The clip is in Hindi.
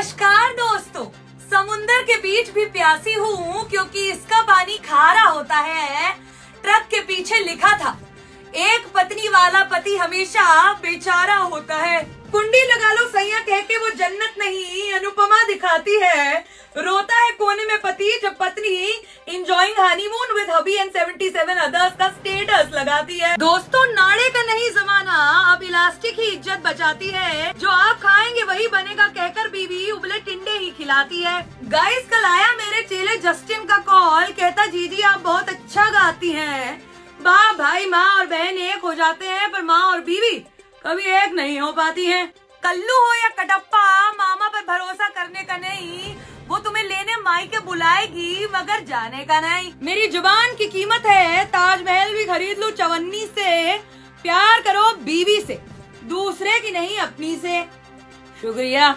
नमस्कार दोस्तों। समुंदर के बीच भी प्यासी हूँ क्योंकि इसका पानी खारा होता है। ट्रक के पीछे लिखा था, एक पत्नी वाला पति हमेशा बेचारा होता है। कुंडी लगा लो, सैया कह के वो जन्नत नहीं, अनुपमा दिखाती है। रोता है कोने में पति, जब पत्नी enjoying honeymoon with hubby and 77 others का स्टेटस लगाती है। दोस्तों, नाड़े का नहीं जमाना, अब इलास्टिक ही इज़्ज़त बचाती है। जो आप खाएँगे वही बनेगा, कहकर खिलाती है। गाइस कल आया मेरे चेले जस्टिन का कॉल कहता, जीजी, आप बहुत अच्छा गाती हैं। बा भाई, माँ और बहन एक हो जाते हैं, पर माँ और बीवी कभी एक नहीं हो पाती हैं। कल्लू हो या कटप्पा, मामा पर भरोसा करने का नहीं। वो तुम्हें लेने माई के बुलाएगी, मगर जाने का नहीं। मेरी ज़ुबान की कीमत है, ताजमहल भी खरीद लूँ चवन्नी से। प्यार करो बीवी से, दूसरे की नहीं, अपनी से। शुक्रिया।